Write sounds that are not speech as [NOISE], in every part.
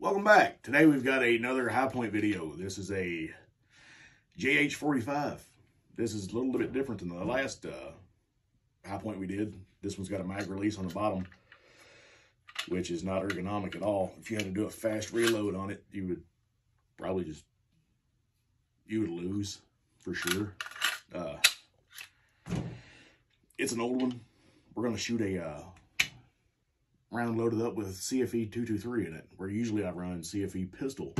Welcome back. Today we've got another Hi-Point video. This is a JH45. This is a little bit different than the last uh, Hi-Point we did. This one's got a mag release on the bottom, which is not ergonomic at all. If you had to do a fast reload on it, you would probably just, you would lose for sure. Uh, it's an old one. We're going to shoot a uh, round loaded up with CFE 223 in it, where usually I run CFE pistol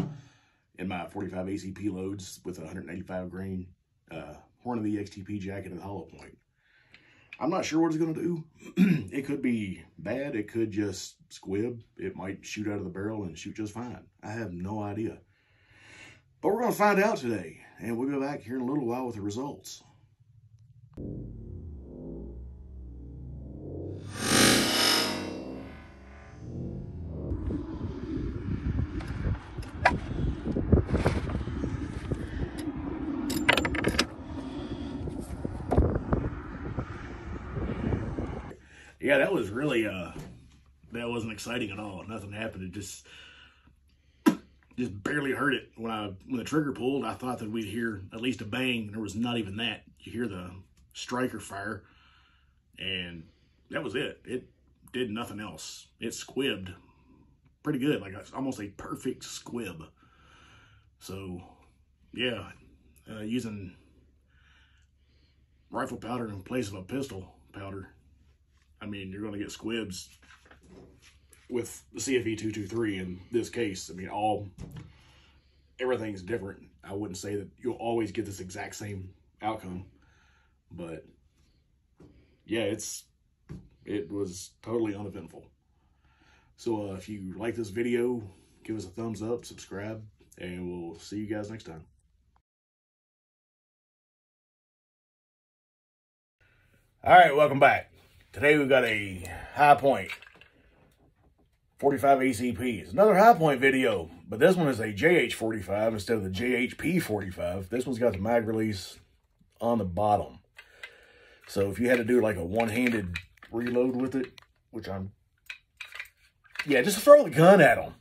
in my 45 ACP loads with a 185 grain uh, Hornady XTP jacket and hollow point. I'm not sure what it's going to do. [CLEARS THROAT] it could be bad. It could just squib. It might shoot out of the barrel and shoot just fine. I have no idea. But we're going to find out today, and we'll be back here in a little while with the results. Yeah, that was really uh that wasn't exciting at all. Nothing happened. It just just barely heard it when I when the trigger pulled. I thought that we'd hear at least a bang. There was not even that. You hear the striker fire, and that was it. It did nothing else. It squibbed pretty good, like almost a perfect squib. So, yeah, uh, using rifle powder in place of a pistol powder I mean, you're going to get squibs with the CFE 223 in this case. I mean, all everything's different. I wouldn't say that you'll always get this exact same outcome, but yeah, it's it was totally uneventful. So uh, if you like this video, give us a thumbs up, subscribe, and we'll see you guys next time. All right, welcome back. Today we've got a Hi-Point 45 ACP. It's another Hi-Point video, but this one is a JH45 instead of the JHP45. This one's got the mag release on the bottom. So if you had to do like a one-handed reload with it, which I'm, yeah, just throw the gun at them.